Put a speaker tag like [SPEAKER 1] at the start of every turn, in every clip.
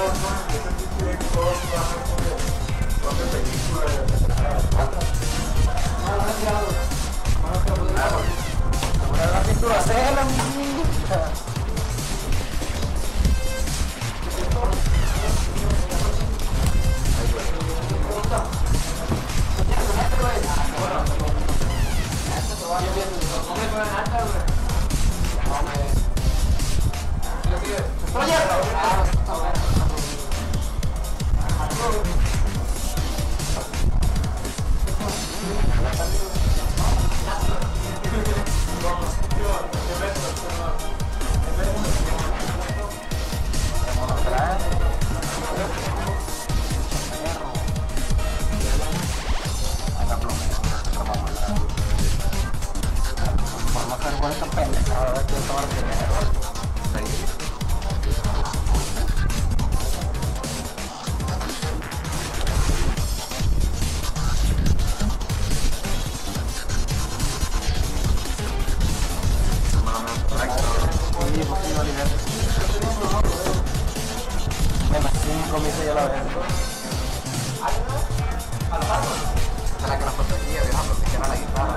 [SPEAKER 1] Thank you.
[SPEAKER 2] Para que la protegía, vieja, protegiera la guitarra.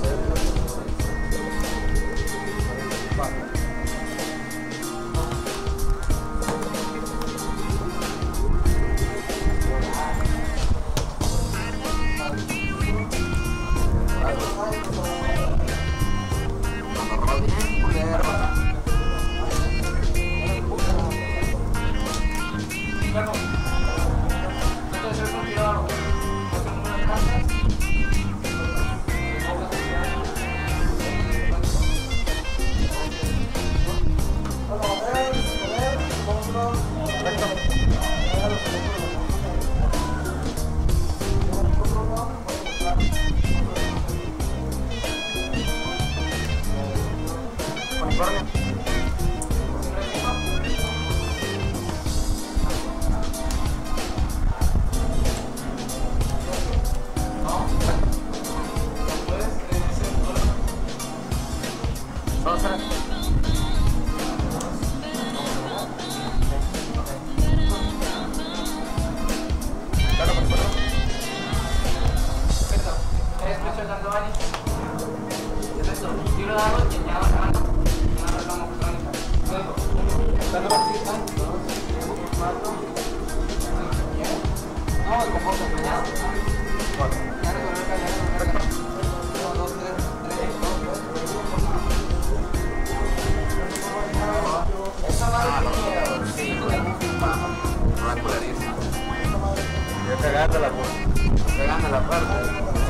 [SPEAKER 1] Yo cagando la
[SPEAKER 2] parte.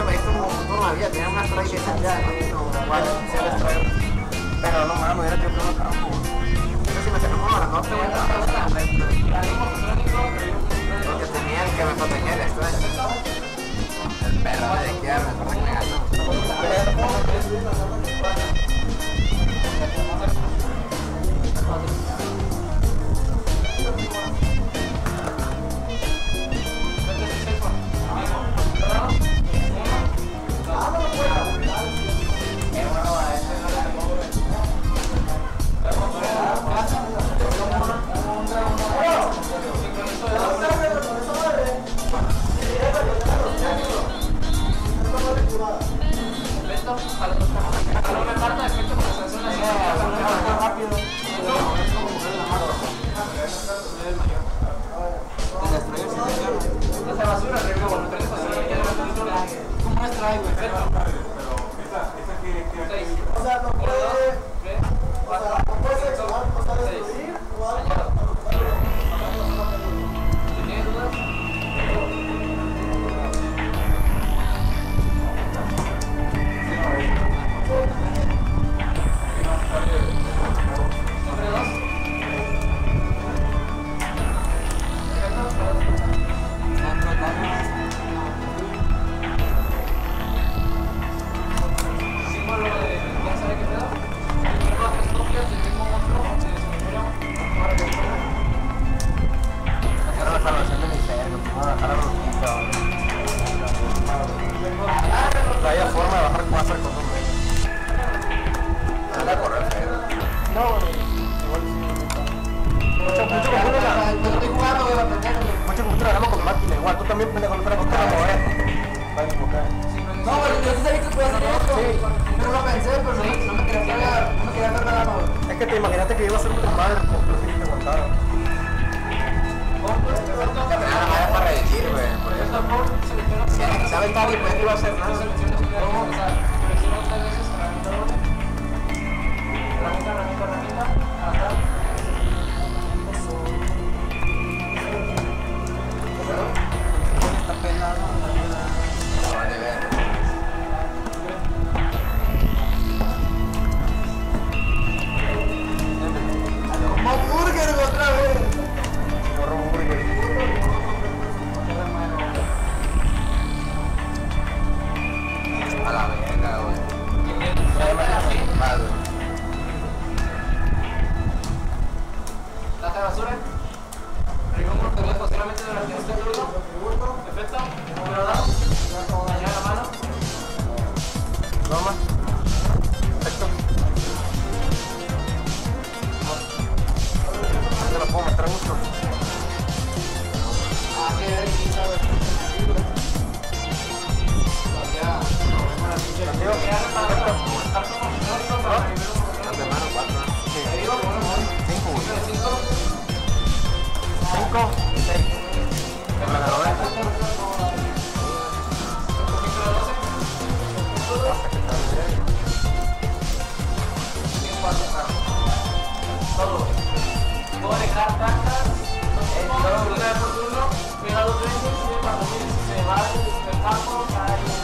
[SPEAKER 2] Me hizo
[SPEAKER 1] traigo. Pero no que no
[SPEAKER 2] me a las 12, güey, estaba Porque que me protegía el strike. El perro de me está renegando.
[SPEAKER 3] O sea,
[SPEAKER 2] también pendejo no
[SPEAKER 3] pero yo sí sabía que podía hacer esto. Yo lo pensé, pero no, no me quería hacer, no me quería hacer nada.
[SPEAKER 2] Es que te imaginaste que iba a ser tu madre, como que te aguantaba. Nada más para reír, güey, por eso. Si sabe estar y pues no iba a hacer nada. Toma. Perfecto. No te lo puedo mostrar mucho.
[SPEAKER 3] Ah, Una vez por turno. Pega dos veces. y Cuando se va del campo, cae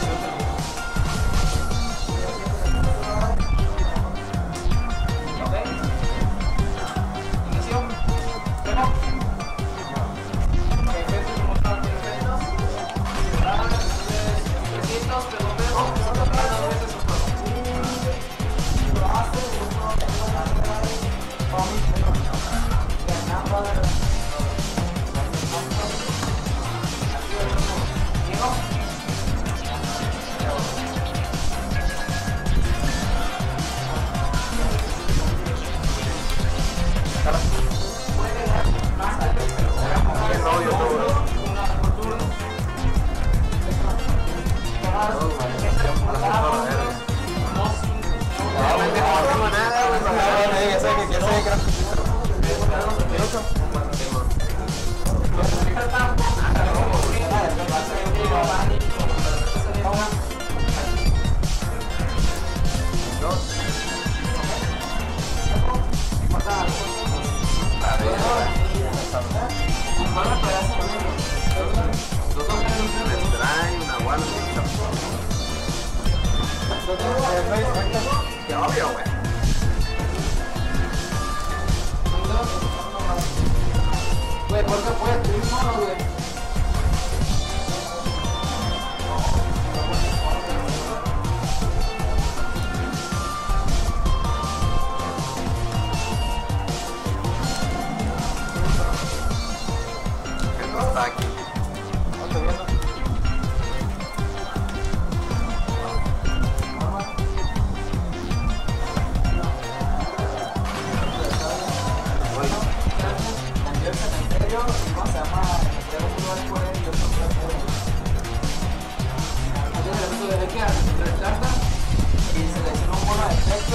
[SPEAKER 2] una guarda. Qué obvio, güey.
[SPEAKER 3] ¿por qué puedes mono, güey?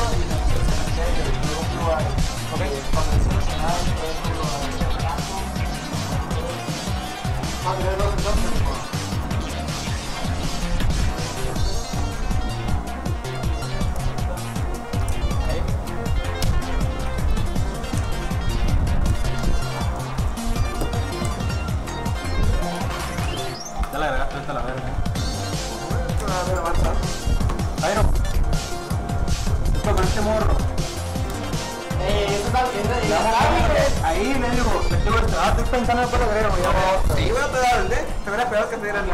[SPEAKER 1] Oh.
[SPEAKER 2] Sí, güey, te da el deck. Te hubiera pegado que te diera el.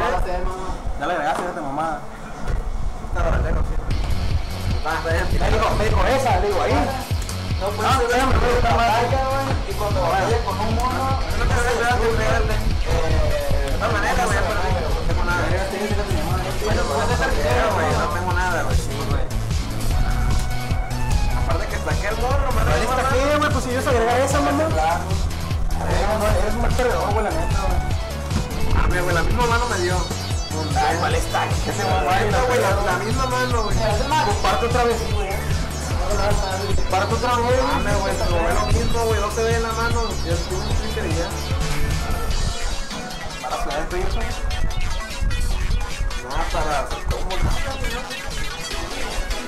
[SPEAKER 1] Ya le agregaste, ya te mamada.
[SPEAKER 2] El deck, sí. Ah, está.
[SPEAKER 1] Me dijo, me dijo esa, le digo ahí.
[SPEAKER 3] No
[SPEAKER 1] Ah, voy a buscar más.
[SPEAKER 3] batalla, güey, y cuando vayas con un mono,
[SPEAKER 2] No te hubiera pegado que diera el deck. De todas maneras, güey, pero no tengo nada. Bueno, pues güey. No tengo nada, güey. Aparte que saqué el morro, me
[SPEAKER 1] está güey, pues si yo se agrega esa, mamá. Eres un mal perdedor, güey, la neta, güey.
[SPEAKER 2] Ah, mira, güey, la misma mano me dio.
[SPEAKER 1] Ay, ¿cuál está? ¿Qué te va a
[SPEAKER 2] Ahí está, güey, la, misma mano, güey.
[SPEAKER 1] Comparte otra vez, güey. Comparte otra vez.
[SPEAKER 2] Dame, güey, lo ve lo mismo, güey, no se ve en la mano. Yo estoy un Twitter y ya.
[SPEAKER 1] Para flash, güey, eso.
[SPEAKER 2] Nada para
[SPEAKER 1] ya,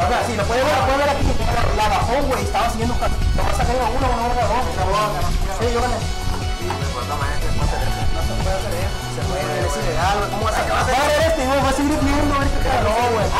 [SPEAKER 2] O sea,
[SPEAKER 3] si
[SPEAKER 1] lo puedes ver, lo puedes ver aquí. La bajó, güey, estaba siguiendo un Lo vas a sacar a uno, uno, uno, dos. Sí, yo gané. Pues, no se puede hacer eso. Se puede, es ilegal, ¿Cómo vas a sacar? Va a ver este,
[SPEAKER 2] güey, va a seguir viendo. No, güey.